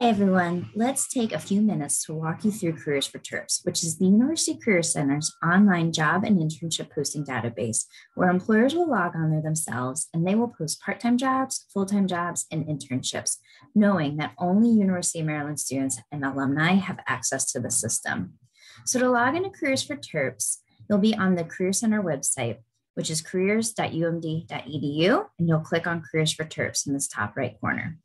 Hey everyone, let's take a few minutes to walk you through Careers for Terps, which is the University Career Center's online job and internship posting database, where employers will log on there themselves and they will post part time jobs, full time jobs, and internships, knowing that only University of Maryland students and alumni have access to the system. So, to log into Careers for Terps, you'll be on the Career Center website, which is careers.umd.edu, and you'll click on Careers for Terps in this top right corner.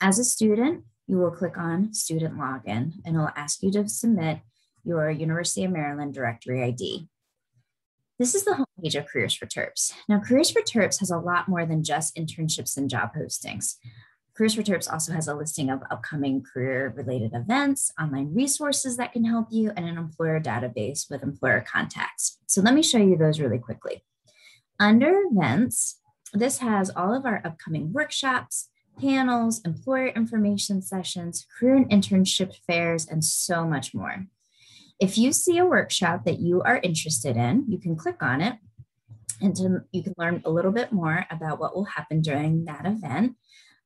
As a student, you will click on student login and it'll ask you to submit your University of Maryland directory ID. This is the homepage of Careers for Terps. Now, Careers for Terps has a lot more than just internships and job postings. Careers for Terps also has a listing of upcoming career related events, online resources that can help you, and an employer database with employer contacts. So let me show you those really quickly. Under events, this has all of our upcoming workshops, panels, employer information sessions, career and internship fairs, and so much more. If you see a workshop that you are interested in, you can click on it and to, you can learn a little bit more about what will happen during that event,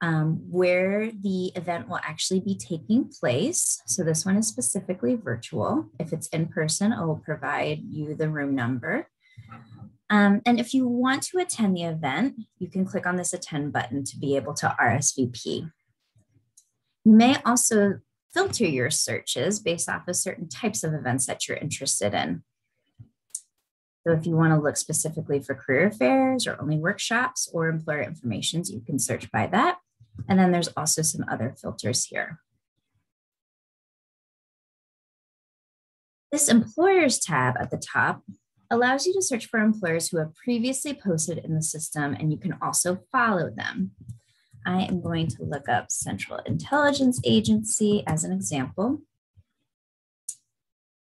um, where the event will actually be taking place. So this one is specifically virtual. If it's in person, it will provide you the room number. Um, and if you want to attend the event, you can click on this attend button to be able to RSVP. You may also filter your searches based off of certain types of events that you're interested in. So if you want to look specifically for career fairs or only workshops or employer informations, you can search by that. And then there's also some other filters here. This employers tab at the top allows you to search for employers who have previously posted in the system and you can also follow them. I am going to look up Central Intelligence Agency as an example.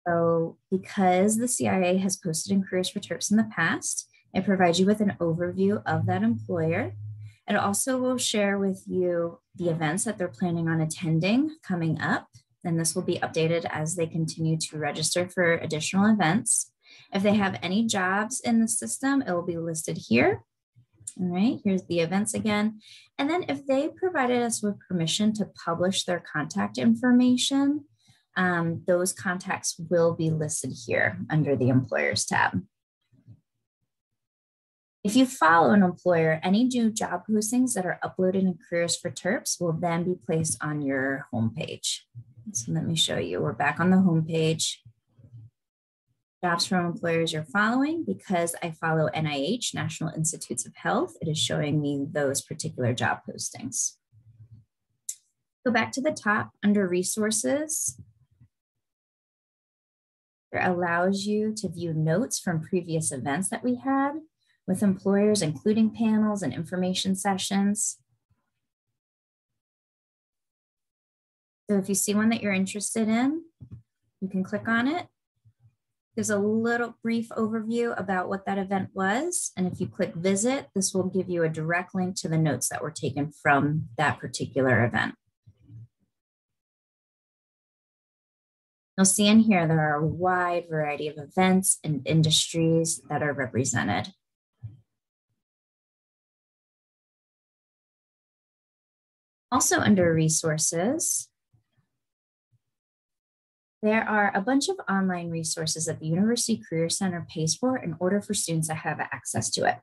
So because the CIA has posted in Careers for Terps in the past, it provides you with an overview of that employer. It also will share with you the events that they're planning on attending coming up. And this will be updated as they continue to register for additional events. If they have any jobs in the system, it will be listed here. All right, here's the events again. And then if they provided us with permission to publish their contact information, um, those contacts will be listed here under the employers tab. If you follow an employer, any new job postings that are uploaded in Careers for Terps will then be placed on your homepage. So let me show you. We're back on the homepage jobs from employers you're following because I follow NIH, National Institutes of Health. It is showing me those particular job postings. Go back to the top under resources. It allows you to view notes from previous events that we had with employers, including panels and information sessions. So if you see one that you're interested in, you can click on it there's a little brief overview about what that event was. And if you click visit, this will give you a direct link to the notes that were taken from that particular event. You'll see in here there are a wide variety of events and industries that are represented. Also under resources, there are a bunch of online resources that the University Career Center pays for in order for students to have access to it.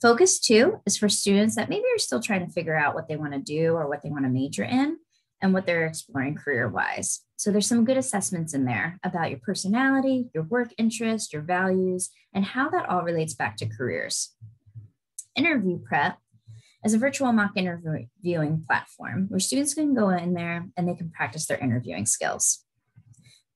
Focus two is for students that maybe are still trying to figure out what they want to do or what they want to major in and what they're exploring career wise. So there's some good assessments in there about your personality, your work interest, your values, and how that all relates back to careers. Interview prep is a virtual mock interviewing platform where students can go in there and they can practice their interviewing skills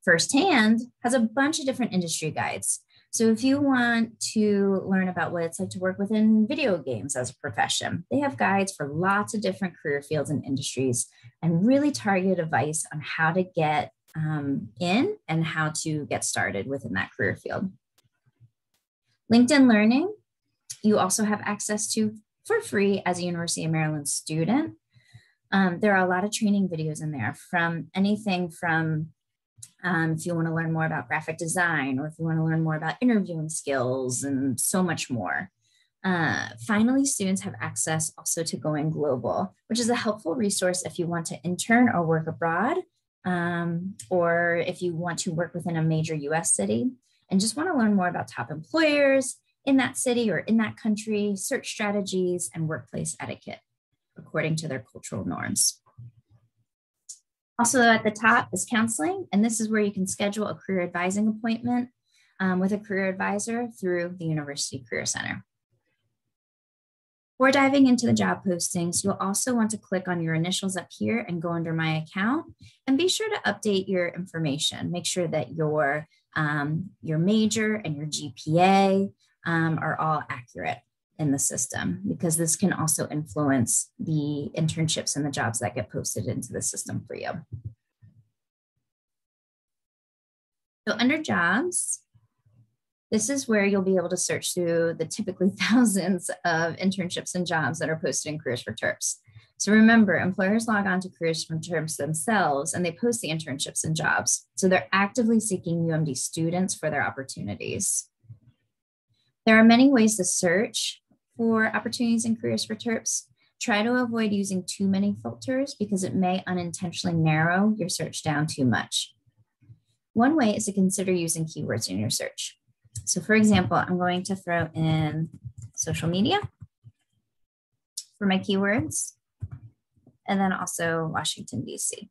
firsthand has a bunch of different industry guides. So if you want to learn about what it's like to work within video games as a profession, they have guides for lots of different career fields and industries and really targeted advice on how to get um, in and how to get started within that career field. LinkedIn Learning, you also have access to for free as a University of Maryland student. Um, there are a lot of training videos in there from anything from um, if you want to learn more about graphic design or if you want to learn more about interviewing skills and so much more. Uh, finally, students have access also to Going Global, which is a helpful resource if you want to intern or work abroad, um, or if you want to work within a major US city and just want to learn more about top employers in that city or in that country, search strategies, and workplace etiquette according to their cultural norms. Also at the top is counseling, and this is where you can schedule a career advising appointment um, with a career advisor through the University Career Center. Before diving into the job postings, you'll also want to click on your initials up here and go under my account and be sure to update your information. Make sure that your, um, your major and your GPA um, are all accurate in the system because this can also influence the internships and the jobs that get posted into the system for you. So under jobs, this is where you'll be able to search through the typically thousands of internships and jobs that are posted in Careers for Terps. So remember, employers log on to Careers for Terps themselves and they post the internships and jobs. So they're actively seeking UMD students for their opportunities. There are many ways to search for opportunities and careers for TERPs, try to avoid using too many filters because it may unintentionally narrow your search down too much. One way is to consider using keywords in your search. So for example, I'm going to throw in social media for my keywords, and then also Washington, DC.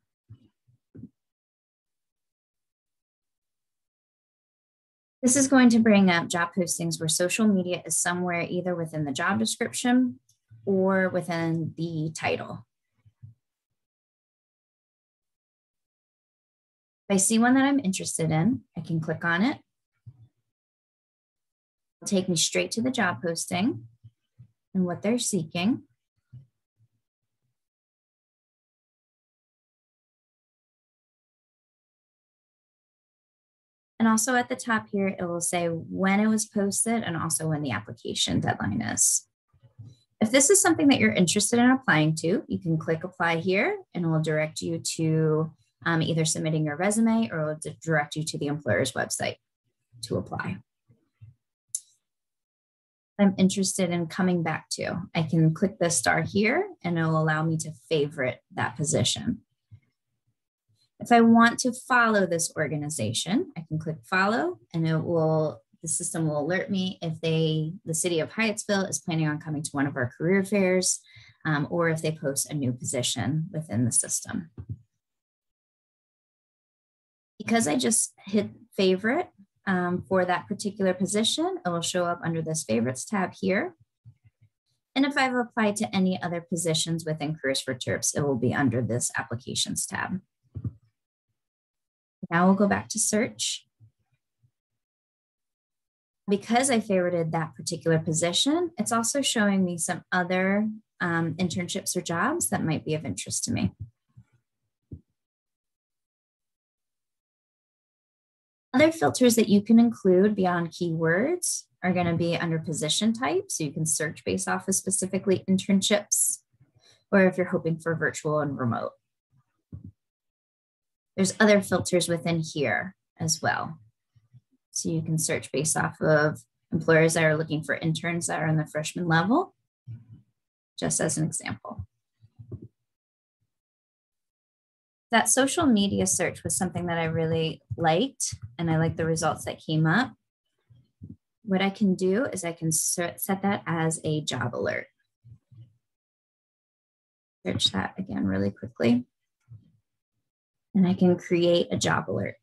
This is going to bring up job postings where social media is somewhere either within the job description or within the title. If I see one that I'm interested in, I can click on it. It'll take me straight to the job posting and what they're seeking. And also at the top here, it will say when it was posted and also when the application deadline is. If this is something that you're interested in applying to, you can click apply here and it will direct you to um, either submitting your resume or it will direct you to the employer's website to apply. I'm interested in coming back to, I can click the star here and it will allow me to favorite that position. If I want to follow this organization, I can click follow and it will, the system will alert me if they, the city of Hyattsville is planning on coming to one of our career fairs um, or if they post a new position within the system. Because I just hit favorite um, for that particular position, it will show up under this favorites tab here. And if I've applied to any other positions within Careers for TERPs, it will be under this applications tab. Now we'll go back to search. Because I favorited that particular position, it's also showing me some other um, internships or jobs that might be of interest to me. Other filters that you can include beyond keywords are going to be under position type. So you can search based off of specifically internships, or if you're hoping for virtual and remote. There's other filters within here as well. So you can search based off of employers that are looking for interns that are in the freshman level, just as an example. That social media search was something that I really liked, and I like the results that came up. What I can do is I can set that as a job alert. Search that again really quickly and I can create a job alert.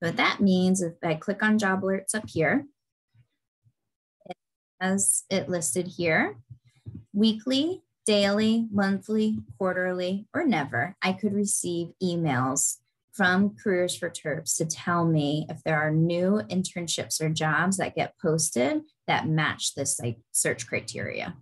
What that means if I click on job alerts up here, as it listed here, weekly, daily, monthly, quarterly, or never, I could receive emails from Careers for Terps to tell me if there are new internships or jobs that get posted that match this like, search criteria.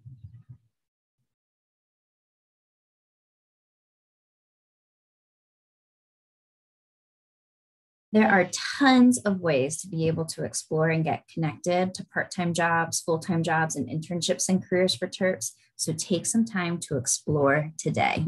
There are tons of ways to be able to explore and get connected to part time jobs, full time jobs, and internships and careers for TERPs. So take some time to explore today.